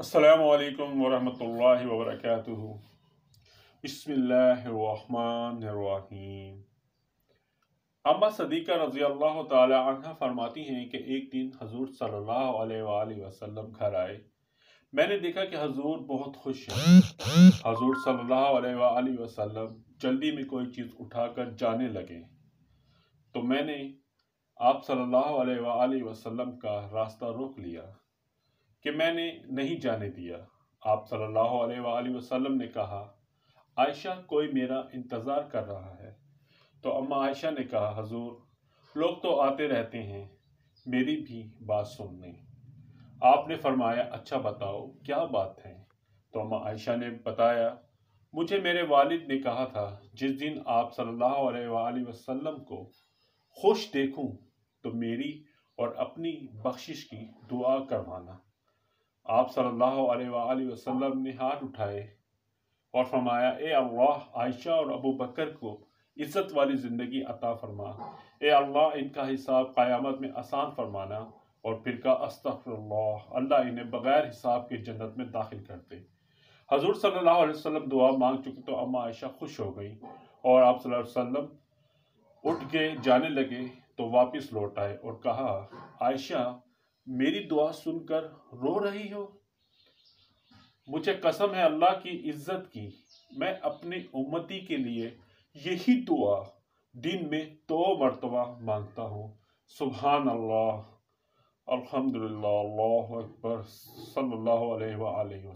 अस्सलामुअलैकुम वरहमतुल्लाहि वबरकातुहू बिस्मिल्लाहिर्रहमानिर्रहीम अम्मा सदीका रज़ी अल्लाह अन्हा फरमाती हैं कि एक दिन हजूर सल्लल्लाहु अलैहि वसल्लम घर आए मैंने देखा कि हजूर बहुत खुश हैं हजूर सल्लल्लाहु अलैहि वसल्लम जल्दी में कोई चीज़ उठाकर जाने लगे तो मैंने आप सल्लल्लाहु अलैहि वसल्लम का रास्ता रोक लिया कि मैंने नहीं जाने दिया। आप सल्लल्लाहु अलैहि वसल्लम ने कहा, आयशा, कोई मेरा इंतज़ार कर रहा है? तो अम्मा आयशा ने कहा, हजूर, लोग तो आते रहते हैं, मेरी भी बात सुनने। आपने फरमाया अच्छा बताओ, क्या बात है? तो अम्मा आयशा ने बताया, मुझे मेरे वालिद ने कहा था, जिस दिन आप सल्लल्लाहु अलैहि वसल्लम को खुश देखूँ तो मेरी और अपनी बख्शिश की दुआ करवाना। आप सल्लल्लाहु अलैहि वसल्लम ने हाथ उठाए और फरमाया, ए अल्लाह, आयशा और अबू बकर को इज़्ज़त वाली ज़िंदगी अता फरमा। ए अल्लाह, इनका हिसाब क़यामत में आसान फरमाना और फिर का अस्तफ़िल्लाह अल्लाह इन्हें बग़ैर हिसाब के जन्नत में दाखिल करते हजूर सल्लल्लाहु अलैहि वसल्लम दुआ मांग चुके तो अम्मा आयशा खुश हो गई और आप सल्लल्लाहु अलैहि वसल्लम उठ के जाने लगे तो वापस लौट आए और कहा, आयशा मेरी दुआ सुनकर रो रही हो? मुझे कसम है अल्लाह की इज़्ज़त की। मैं अपनी उम्मती के लिए यही दुआ दिन में दो मरतबा माँगता हूँ। सुबह अल्लाह अल्हम्दुलिल्लाह अकबर, सल्लल्लाहु अलैहि